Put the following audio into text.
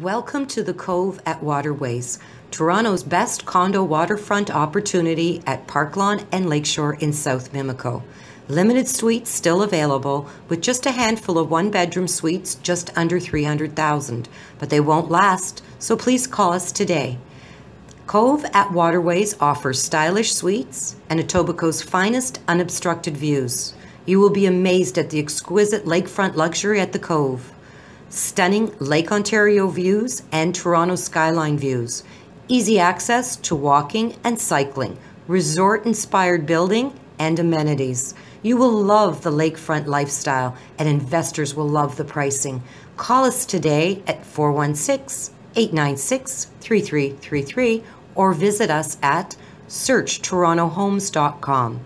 Welcome to the Cove at Waterways, Toronto's best condo waterfront opportunity at Parklawn and Lakeshore in South Mimico. Limited suites still available, with just a handful of one bedroom suites just under 300,000, but they won't last, so please call us today. Cove at Waterways offers stylish suites and Etobicoke's finest unobstructed views. You will be amazed at the exquisite lakefront luxury at the Cove stunning Lake Ontario views and Toronto skyline views, easy access to walking and cycling, resort inspired building, and amenities. You will love the lakefront lifestyle, and investors will love the pricing. Call us today at 416 896 3333 or visit us at searchtorontohomes.com.